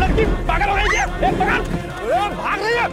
लड़की पागल हो रही है? ए, भाग रही है?